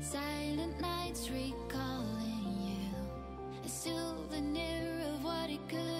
Silent nights recalling you, a souvenir of what it could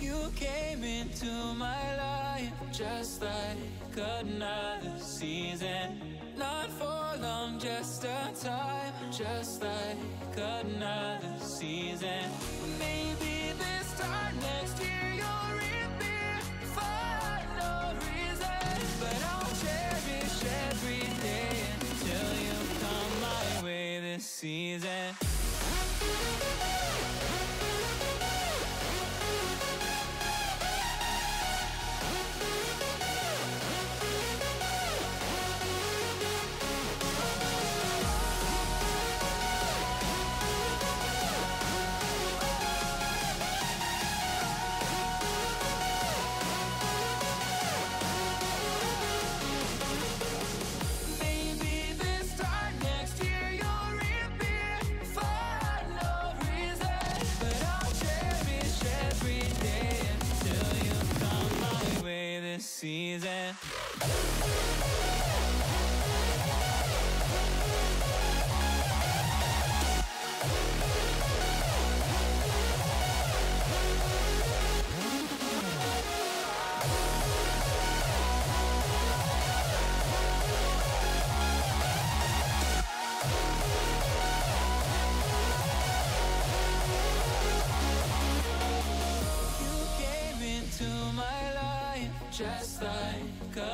You came into my life just like another season. Not for long, just a time, just like another season. Maybe this time next year you'll just like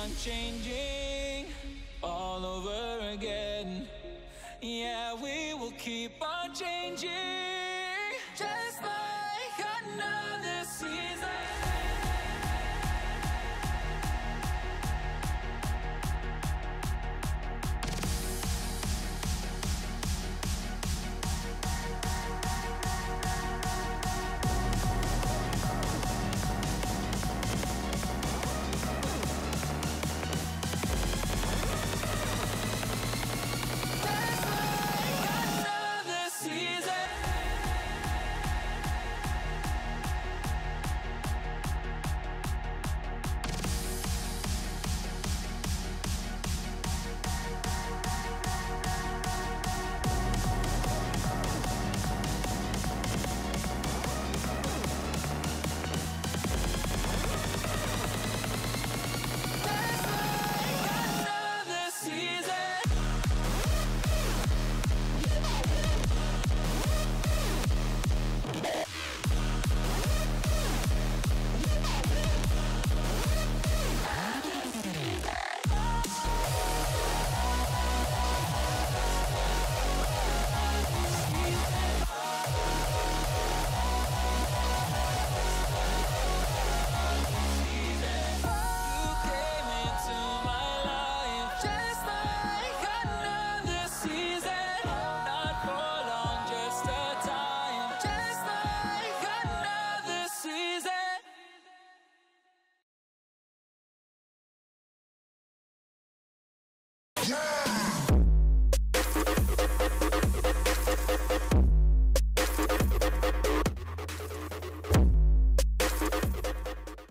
on changing all over again. Yeah, we will keep on changing. Yeah!